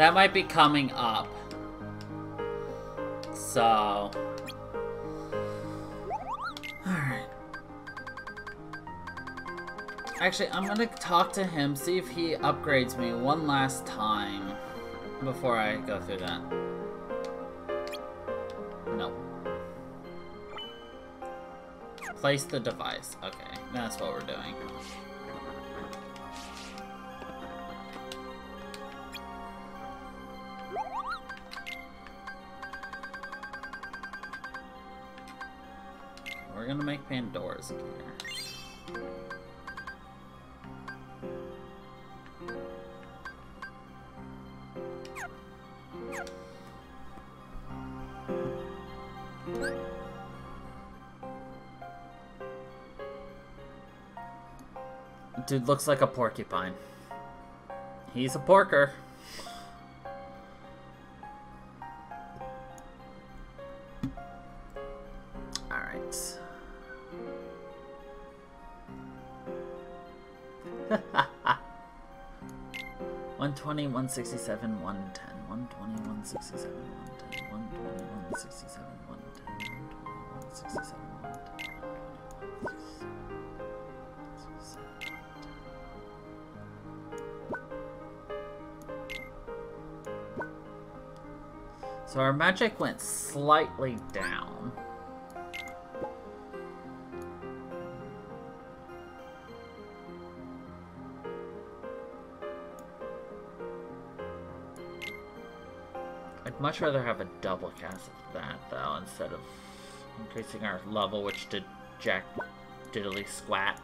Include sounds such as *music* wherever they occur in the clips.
That might be coming up. So... Alright. Actually, I'm gonna talk to him, see if he upgrades me one last time before I go through that. No. Place the device. Okay, that's what we're doing. Dude looks like a porcupine. He's a porker. Alright. *laughs* 120, 167, 110, 120, 167, 110, 120, 167, 110, 167, 110. So our magic went slightly down. I'd much rather have a double cast of that though instead of increasing our level which did jack diddly squat.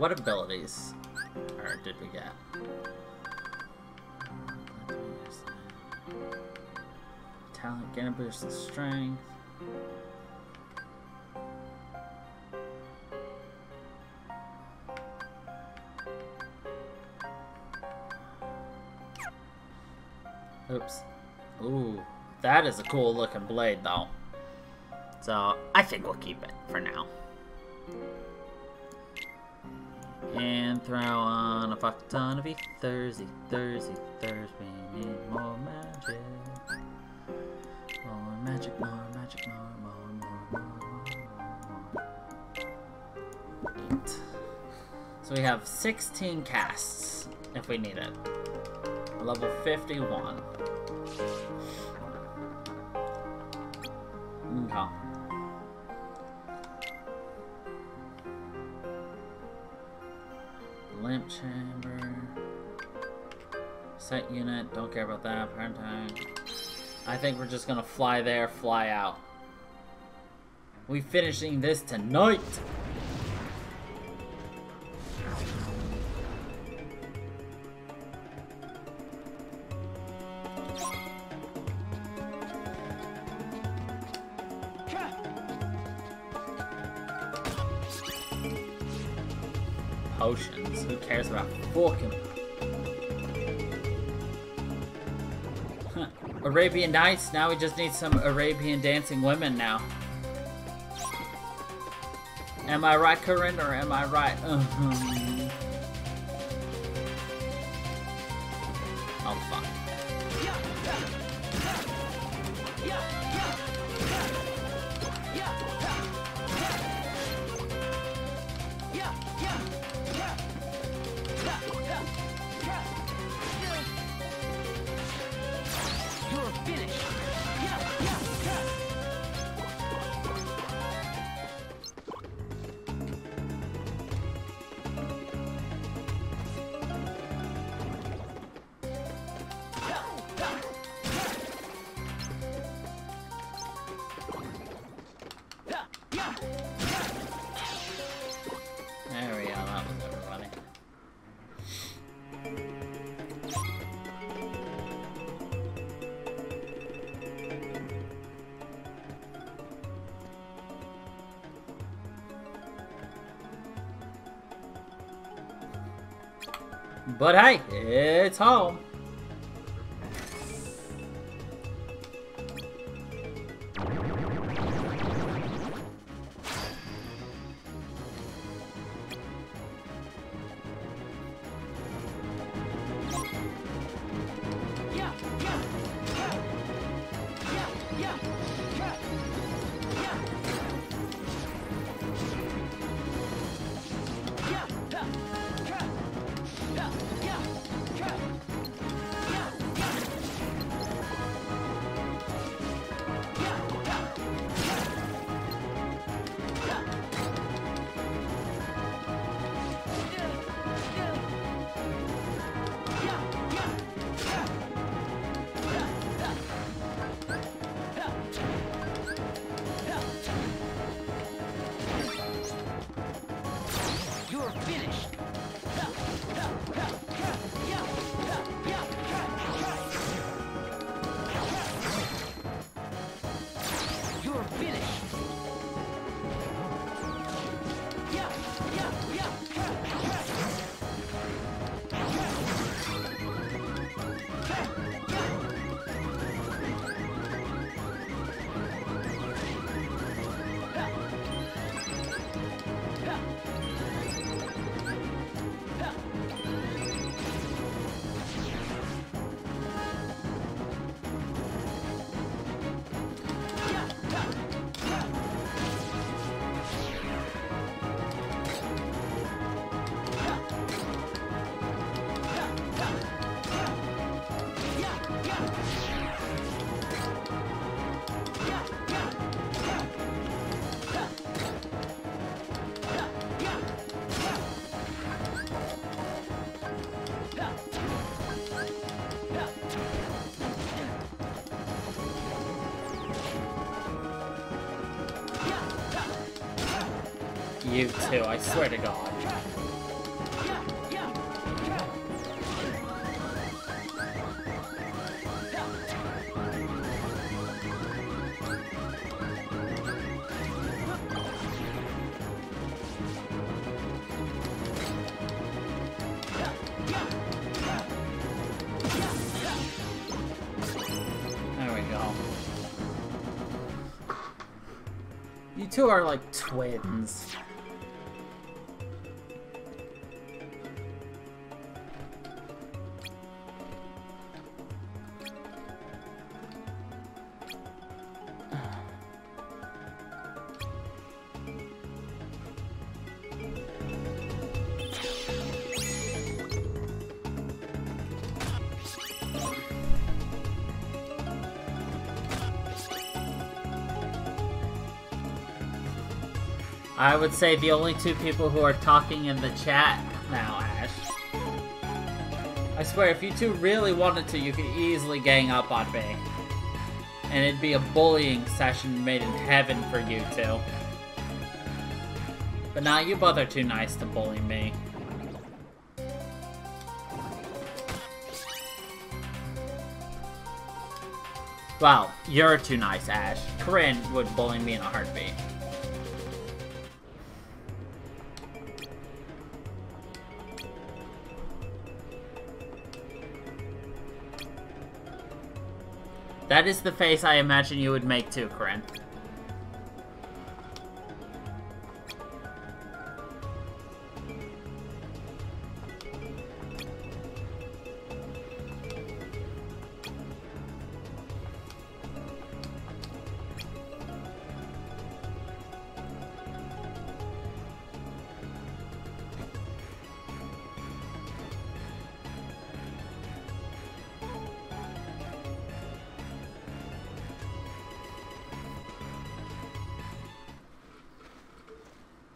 What abilities did we get? Talent, gain a boost in strength. Oops. Ooh, that is a cool looking blade though. So, I think we'll keep it for now. And throw on a fuck ton of ethers, ethers, ethers. We need more magic. More magic, more magic, more, more, more, more, more, more. Eight. So we have 16 casts if we need it. Level 51. Don't care about that. Prime time. I think we're just gonna fly there, fly out. We finishing this tonight! Potions. Who cares about fucking Arabian Nights. Now we just need some Arabian dancing women now. Am I right, Corinne, or am I right? *laughs* But hey, it's home. You too, I swear to God. There we go. You two are like twins. I would say the only two people who are talking in the chat now, Ash. I swear, if you two really wanted to, you could easily gang up on me. And it'd be a bullying session made in heaven for you two. But now you both are too nice to bully me. Well, you're too nice, Ash. Corinne would bully me in a heartbeat. That is the face I imagine you would make too, Corinne.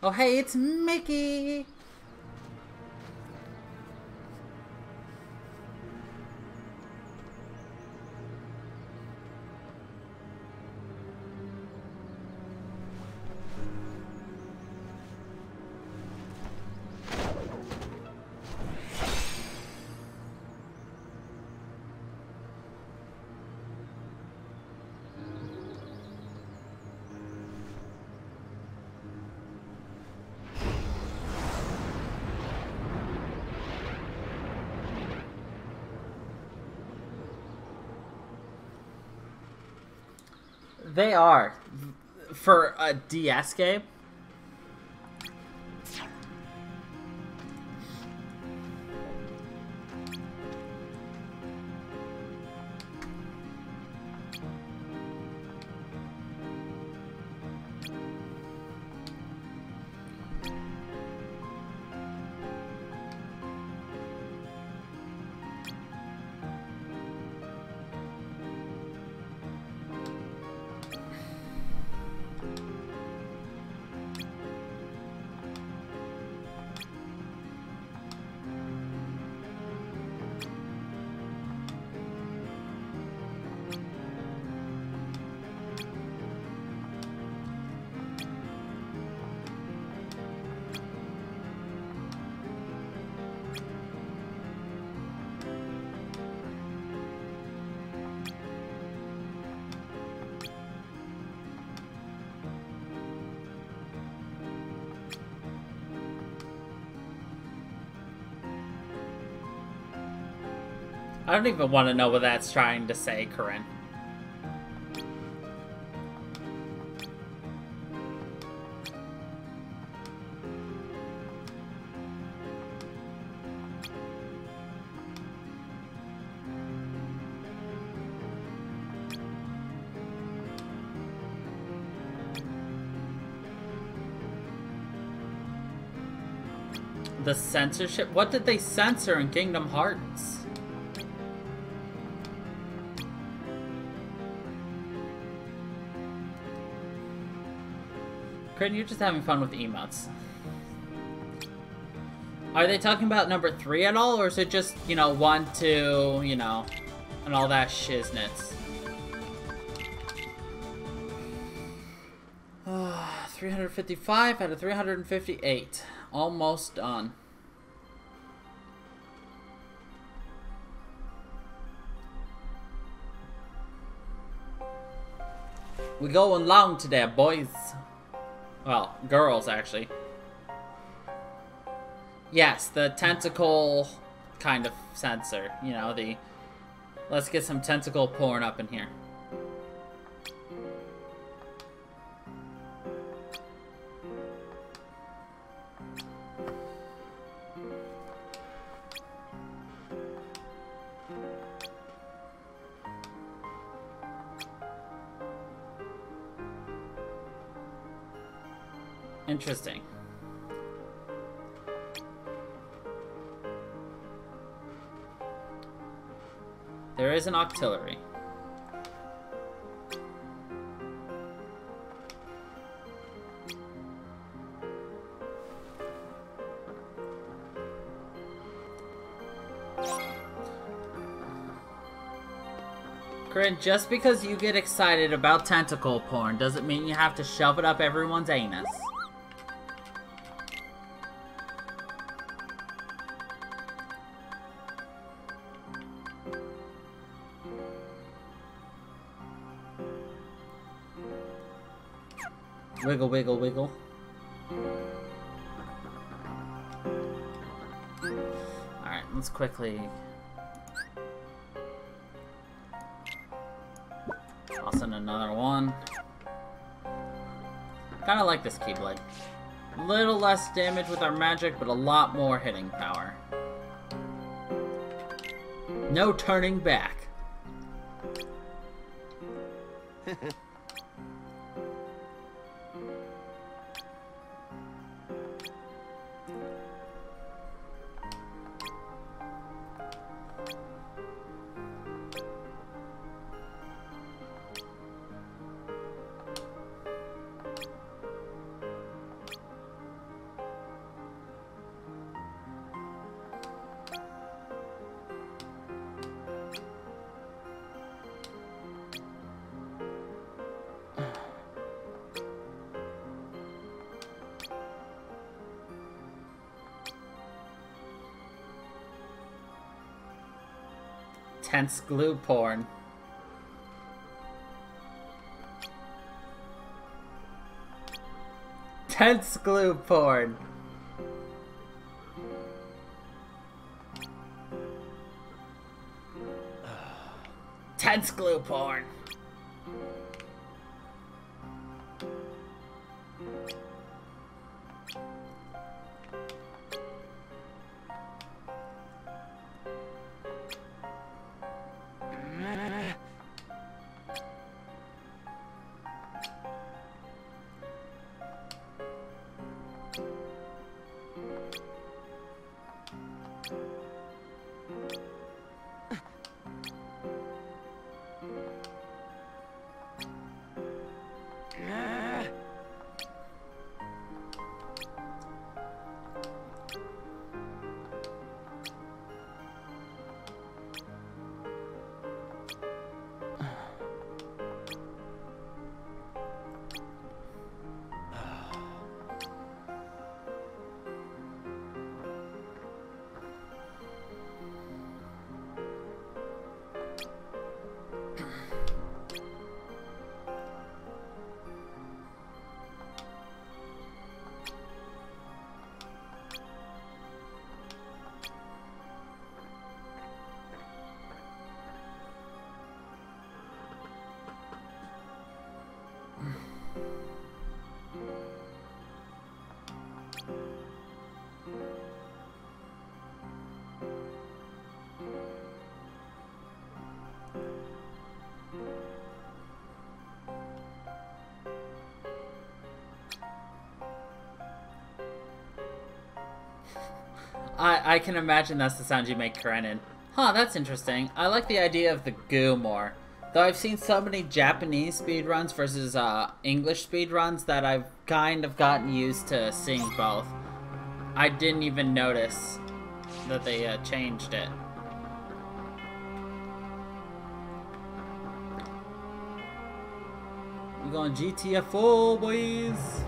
Oh, hey, it's Mickey! They are. For a DS game? I don't even want to know what that's trying to say, Corinne. The censorship? What did they censor in Kingdom Hearts? Crit, you're just having fun with the emotes. Are they talking about number three at all, or is it just, you know, one, two, you know, and all that shiznits? *sighs* 355 out of 358. Almost done. We going long today, boys. Well, girls, actually. Yes, the tentacle kind of censor. You know, the... Let's get some tentacle porn up in here. Interesting. There is an octillery. Corinne, just because you get excited about tentacle porn doesn't mean you have to shove it up everyone's anus. Wiggle, wiggle, wiggle. Alright, let's quickly... Toss in another one. Kinda like this Keyblade. A little less damage with our magic, but a lot more hitting power. No turning back. *laughs* Tense glue porn. Tense glue porn. *sighs* Tense glue porn. I, I can imagine that's the sound you make Karenin. Huh, that's interesting. I like the idea of the goo more. Though I've seen so many Japanese speedruns versus uh, English speedruns that I've kind of gotten used to seeing both. I didn't even notice that they uh, changed it. We're going GTFO, boys!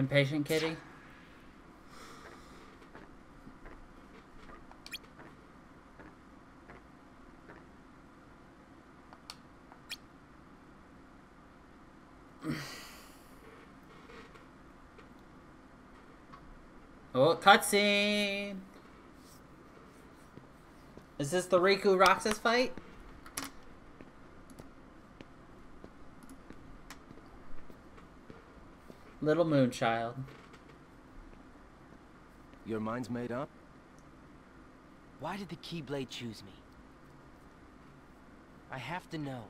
Impatient kitty? *sighs* Oh, cutscene! Is this the Riku Roxas fight? Little Moonchild. Your mind's made up? Why did the Keyblade choose me? I have to know.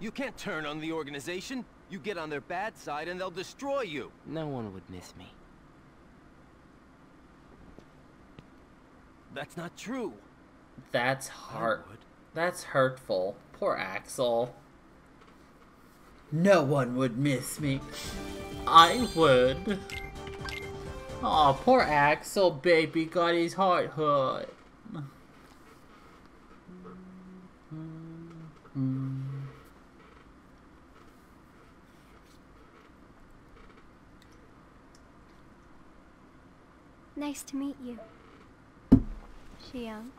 You can't turn on the organization. You get on their bad side and they'll destroy you. No one would miss me. That's not true. That's I hurt. That's hurtful. Poor Axel. No one would miss me. I would. Aw, poor Axel, baby, got his heart hurt. Nice to meet you. Xion.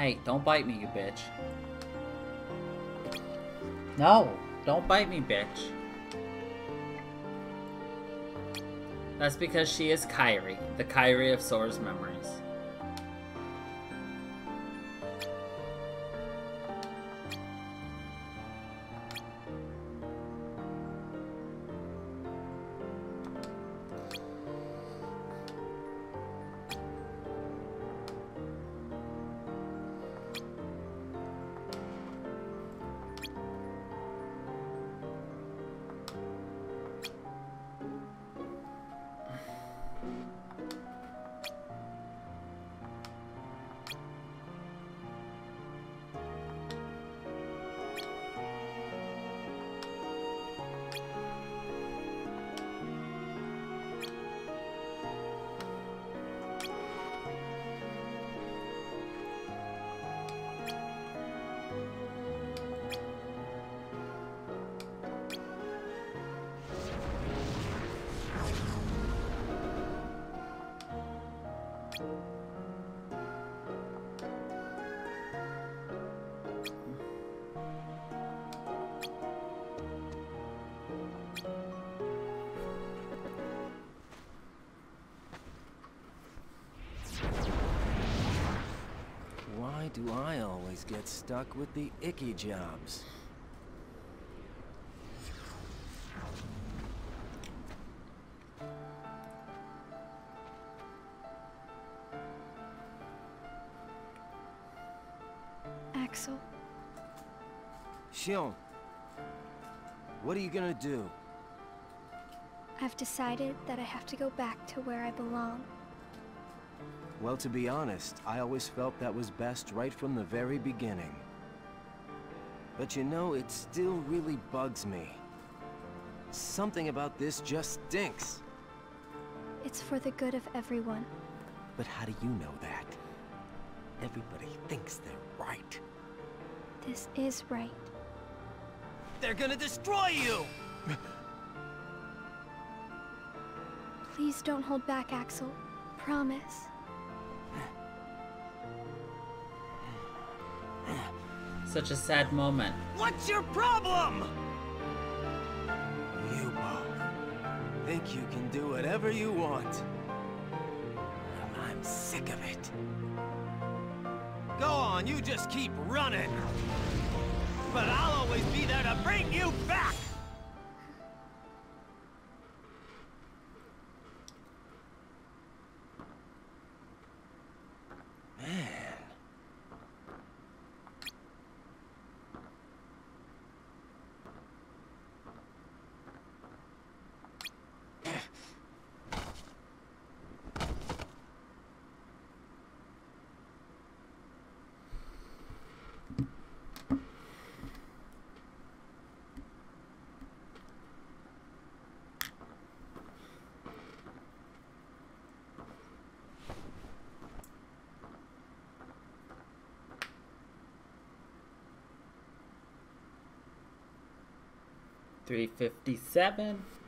Hey, don't bite me, you bitch. No, don't bite me, bitch. That's because she is Kairi, the Kairi of Sora's memories. Do I always get stuck with the icky jobs? What are you gonna do? I've decided that I have to go back to where I belong. Well, to be honest, I always felt that was best right from the very beginning. But you know, it still really bugs me. Something about this just stinks. It's for the good of everyone. But how do you know that? Everybody thinks they're right. This is right. They're gonna destroy you! Please don't hold back, Axel. Promise. Such a sad moment. What's your problem? You both think you can do whatever you want. And I'm sick of it. Go on, you just keep running. But I'll always be there to bring you back! 357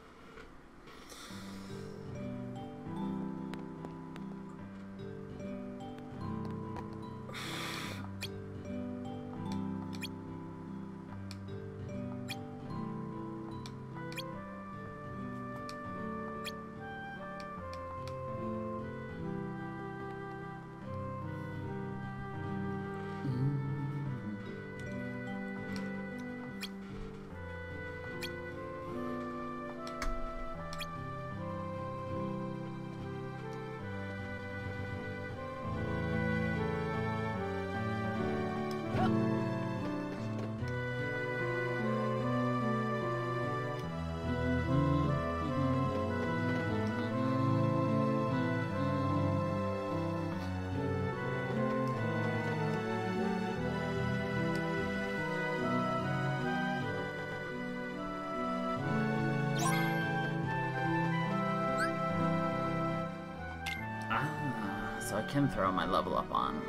I can throw my level up on.